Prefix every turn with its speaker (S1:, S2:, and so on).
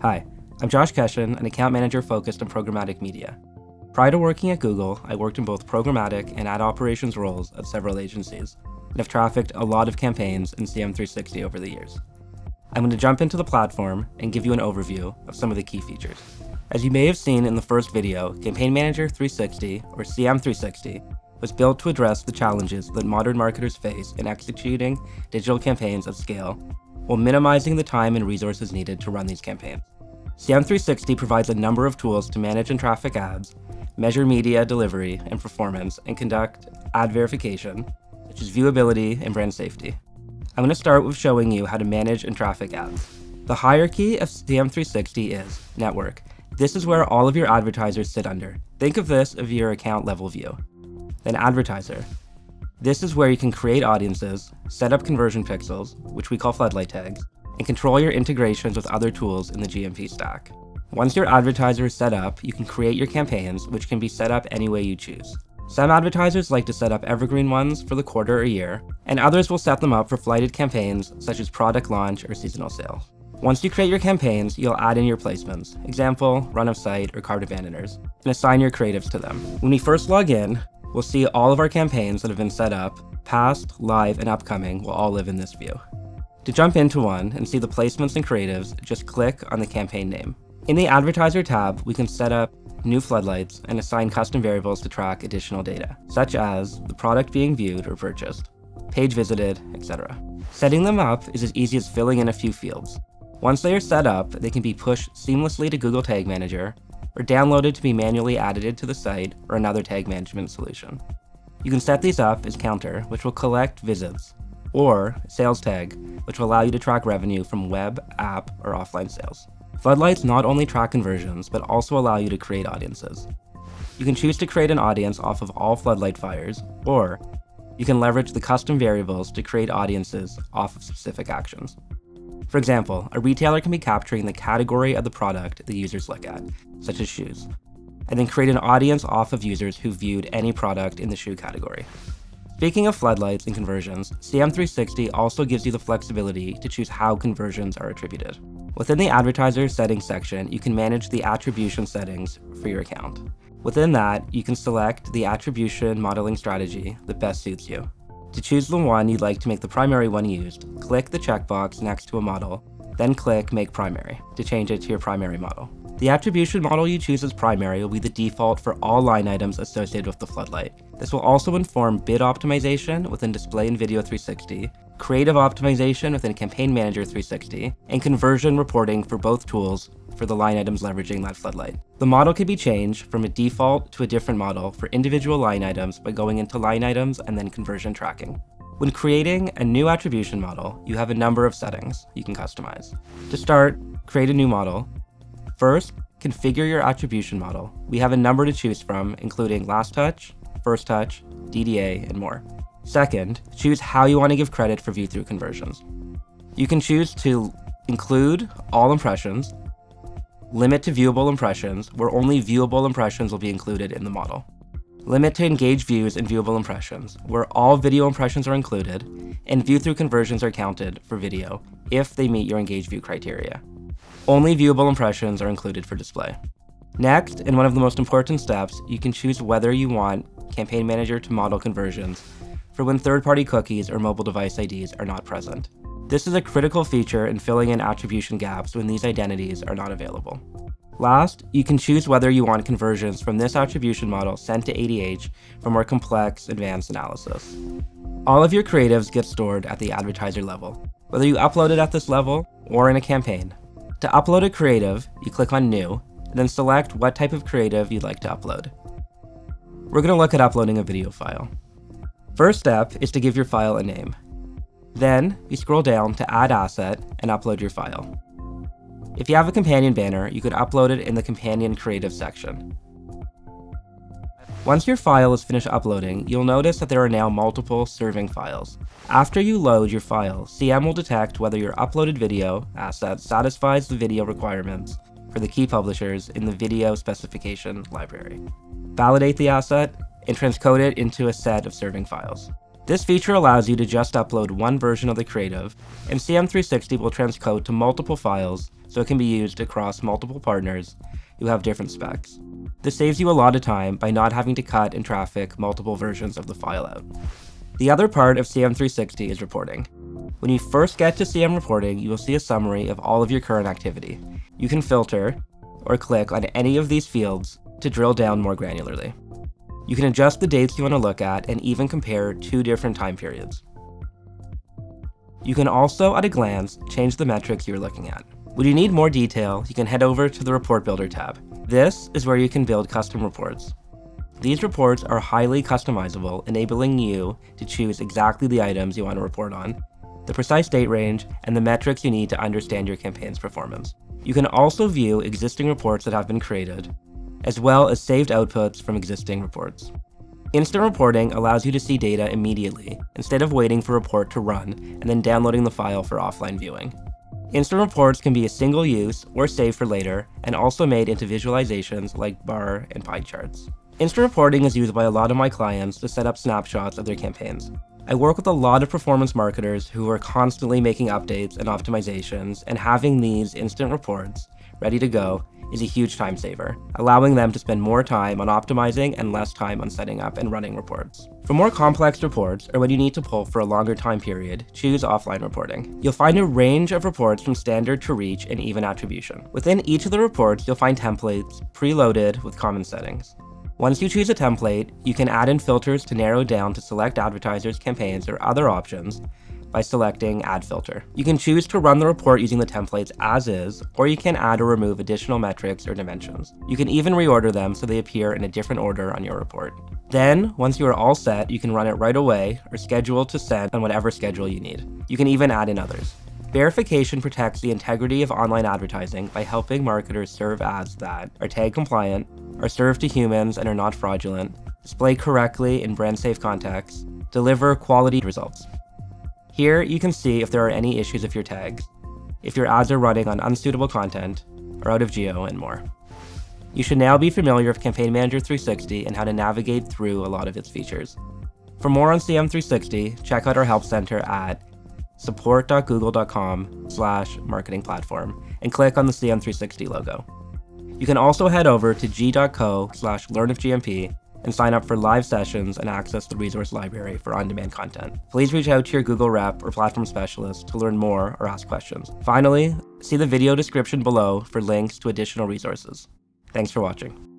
S1: Hi, I'm Josh Keshen, an account manager focused on programmatic media. Prior to working at Google, I worked in both programmatic and ad operations roles at several agencies, and have trafficked a lot of campaigns in CM360 over the years. I'm going to jump into the platform and give you an overview of some of the key features. As you may have seen in the first video, Campaign Manager 360, or CM360, was built to address the challenges that modern marketers face in executing digital campaigns at scale, while minimizing the time and resources needed to run these campaigns. CM360 provides a number of tools to manage and traffic ads, measure media delivery and performance, and conduct ad verification, such as viewability and brand safety. I'm going to start with showing you how to manage and traffic ads. The hierarchy of CM360 is Network. This is where all of your advertisers sit under. Think of this as your account level view. Then Advertiser. This is where you can create audiences, set up conversion pixels, which we call floodlight tags, and control your integrations with other tools in the GMP stack. Once your advertiser is set up, you can create your campaigns, which can be set up any way you choose. Some advertisers like to set up evergreen ones for the quarter or year, and others will set them up for flighted campaigns such as product launch or seasonal sales. Once you create your campaigns, you'll add in your placements, example, run of site or cart abandoners, and assign your creatives to them. When we first log in, we'll see all of our campaigns that have been set up, past, live, and upcoming will all live in this view. To jump into one and see the placements and creatives, just click on the campaign name. In the Advertiser tab, we can set up new floodlights and assign custom variables to track additional data, such as the product being viewed or purchased, page visited, etc. Setting them up is as easy as filling in a few fields. Once they are set up, they can be pushed seamlessly to Google Tag Manager or downloaded to be manually added to the site or another tag management solution. You can set these up as counter, which will collect visits, or sales tag, which will allow you to track revenue from web, app, or offline sales. Floodlights not only track conversions, but also allow you to create audiences. You can choose to create an audience off of all floodlight fires, or you can leverage the custom variables to create audiences off of specific actions. For example, a retailer can be capturing the category of the product the users look at, such as shoes, and then create an audience off of users who viewed any product in the shoe category. Speaking of floodlights and conversions, CM360 also gives you the flexibility to choose how conversions are attributed. Within the advertiser settings section, you can manage the attribution settings for your account. Within that, you can select the attribution modeling strategy that best suits you. To choose the one you'd like to make the primary one used, click the checkbox next to a model, then click Make Primary to change it to your primary model. The attribution model you choose as primary will be the default for all line items associated with the floodlight. This will also inform bid optimization within Display and Video 360, creative optimization within Campaign Manager 360, and conversion reporting for both tools for the line items leveraging that floodlight. The model can be changed from a default to a different model for individual line items by going into line items and then conversion tracking. When creating a new attribution model, you have a number of settings you can customize. To start, create a new model, First, configure your attribution model. We have a number to choose from, including last touch, first touch, DDA, and more. Second, choose how you want to give credit for view-through conversions. You can choose to include all impressions, limit to viewable impressions, where only viewable impressions will be included in the model. Limit to engage views and viewable impressions, where all video impressions are included, and view-through conversions are counted for video if they meet your engage view criteria. Only viewable impressions are included for display. Next, in one of the most important steps, you can choose whether you want Campaign Manager to model conversions for when third-party cookies or mobile device IDs are not present. This is a critical feature in filling in attribution gaps when these identities are not available. Last, you can choose whether you want conversions from this attribution model sent to ADH for more complex, advanced analysis. All of your creatives get stored at the advertiser level, whether you upload it at this level or in a campaign. To upload a creative, you click on New, and then select what type of creative you'd like to upload. We're going to look at uploading a video file. First step is to give your file a name. Then, you scroll down to Add Asset and upload your file. If you have a companion banner, you could upload it in the Companion Creative section. Once your file is finished uploading, you'll notice that there are now multiple serving files. After you load your file, CM will detect whether your uploaded video asset satisfies the video requirements for the key publishers in the video specification library. Validate the asset and transcode it into a set of serving files. This feature allows you to just upload one version of the creative, and CM360 will transcode to multiple files so it can be used across multiple partners who have different specs. This saves you a lot of time by not having to cut and traffic multiple versions of the file out. The other part of CM360 is reporting. When you first get to CM reporting, you will see a summary of all of your current activity. You can filter or click on any of these fields to drill down more granularly. You can adjust the dates you want to look at and even compare two different time periods. You can also, at a glance, change the metrics you're looking at. When you need more detail, you can head over to the Report Builder tab. This is where you can build custom reports. These reports are highly customizable, enabling you to choose exactly the items you want to report on, the precise date range, and the metrics you need to understand your campaign's performance. You can also view existing reports that have been created, as well as saved outputs from existing reports. Instant reporting allows you to see data immediately, instead of waiting for a report to run and then downloading the file for offline viewing. Instant reports can be a single use or saved for later, and also made into visualizations like bar and pie charts. Instant reporting is used by a lot of my clients to set up snapshots of their campaigns. I work with a lot of performance marketers who are constantly making updates and optimizations, and having these instant reports ready to go is a huge time saver, allowing them to spend more time on optimizing and less time on setting up and running reports. For more complex reports, or when you need to pull for a longer time period, choose offline reporting. You'll find a range of reports from standard to reach and even attribution. Within each of the reports, you'll find templates preloaded with common settings. Once you choose a template, you can add in filters to narrow down to select advertisers, campaigns, or other options, by selecting Add Filter. You can choose to run the report using the templates as is, or you can add or remove additional metrics or dimensions. You can even reorder them so they appear in a different order on your report. Then, once you are all set, you can run it right away or schedule to send on whatever schedule you need. You can even add in others. Verification protects the integrity of online advertising by helping marketers serve ads that are tag compliant, are served to humans and are not fraudulent, display correctly in brand safe contexts, deliver quality results. Here, you can see if there are any issues with your tags, if your ads are running on unsuitable content, or out of geo, and more. You should now be familiar with Campaign Manager 360 and how to navigate through a lot of its features. For more on CM360, check out our help center at support.google.com slash marketing platform and click on the CM360 logo. You can also head over to g.co slash learnwithgmp and sign up for live sessions and access the resource library for on-demand content. Please reach out to your Google rep or platform specialist to learn more or ask questions. Finally, see the video description below for links to additional resources. Thanks for watching.